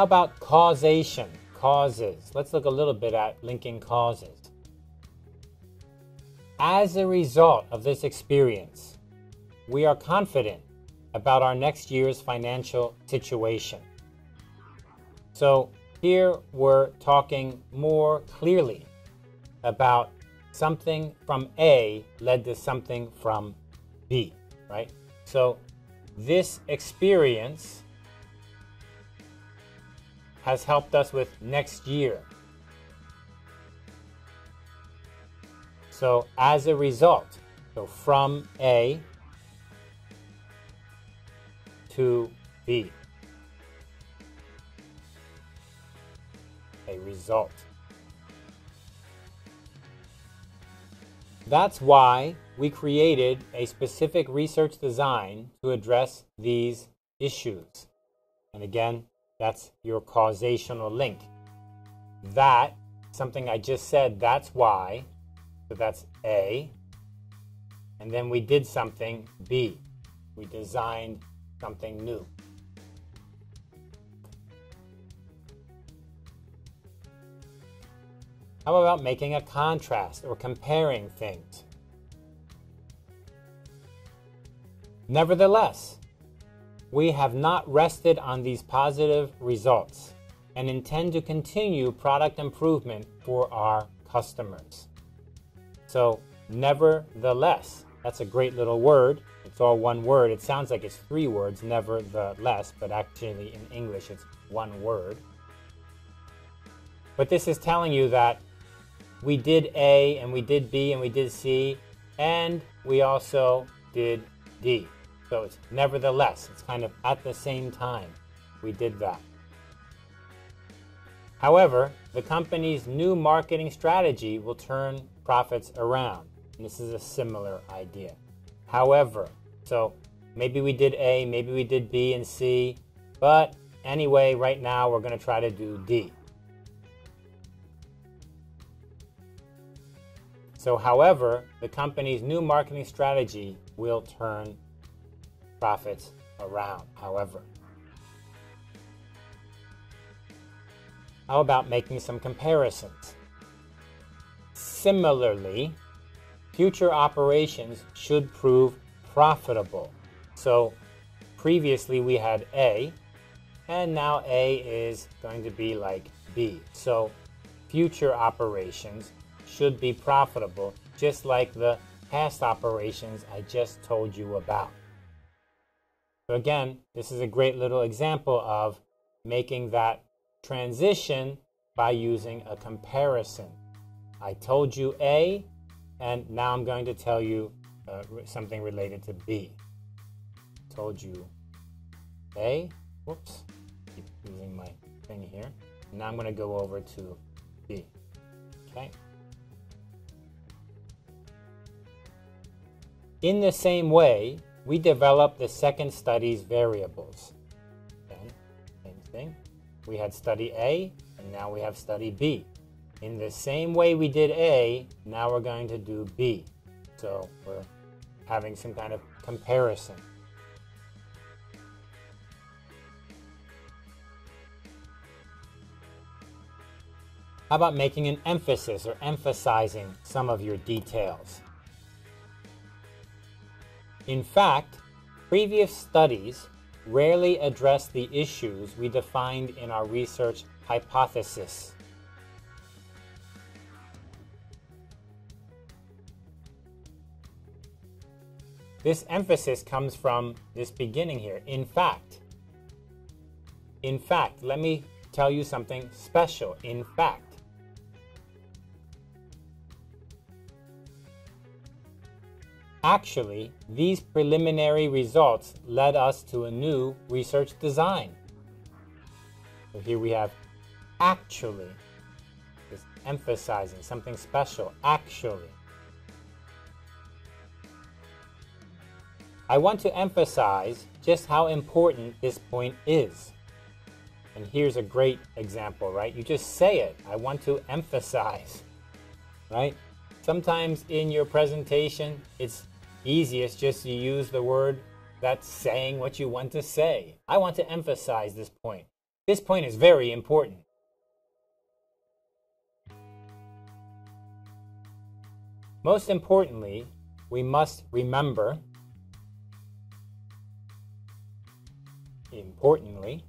How about causation? Causes. Let's look a little bit at linking causes. As a result of this experience, we are confident about our next year's financial situation. So here we're talking more clearly about something from A led to something from B, right? So this experience has helped us with next year. So as a result, so from A to B. A result. That's why we created a specific research design to address these issues. And again, that's your causational link. That, something I just said, that's why. So that's A. And then we did something B. We designed something new. How about making a contrast or comparing things? Nevertheless, we have not rested on these positive results and intend to continue product improvement for our customers. So, nevertheless, that's a great little word. It's all one word. It sounds like it's three words, nevertheless, but actually in English it's one word. But this is telling you that we did A and we did B and we did C and we also did D. So it's nevertheless, it's kind of at the same time we did that. However, the company's new marketing strategy will turn profits around. And this is a similar idea. However, so maybe we did A, maybe we did B and C, but anyway, right now we're going to try to do D. So, however, the company's new marketing strategy will turn profits around, however. How about making some comparisons? Similarly, future operations should prove profitable. So previously we had A, and now A is going to be like B. So future operations should be profitable, just like the past operations I just told you about. So again, this is a great little example of making that transition by using a comparison. I told you A, and now I'm going to tell you uh, something related to B. Told you A, whoops, keep using my thing here. Now I'm going to go over to B. Okay. In the same way, we develop the second study's variables. Same thing. We had study A, and now we have study B. In the same way we did A, now we're going to do B. So we're having some kind of comparison. How about making an emphasis or emphasizing some of your details? In fact, previous studies rarely address the issues we defined in our research hypothesis. This emphasis comes from this beginning here. In fact, in fact, let me tell you something special. In fact, Actually, these preliminary results led us to a new research design. So here we have actually, is emphasizing something special, actually. I want to emphasize just how important this point is. And here's a great example, right? You just say it. I want to emphasize, right? Sometimes in your presentation, it's easiest just to use the word that's saying what you want to say. I want to emphasize this point. This point is very important. Most importantly, we must remember, importantly,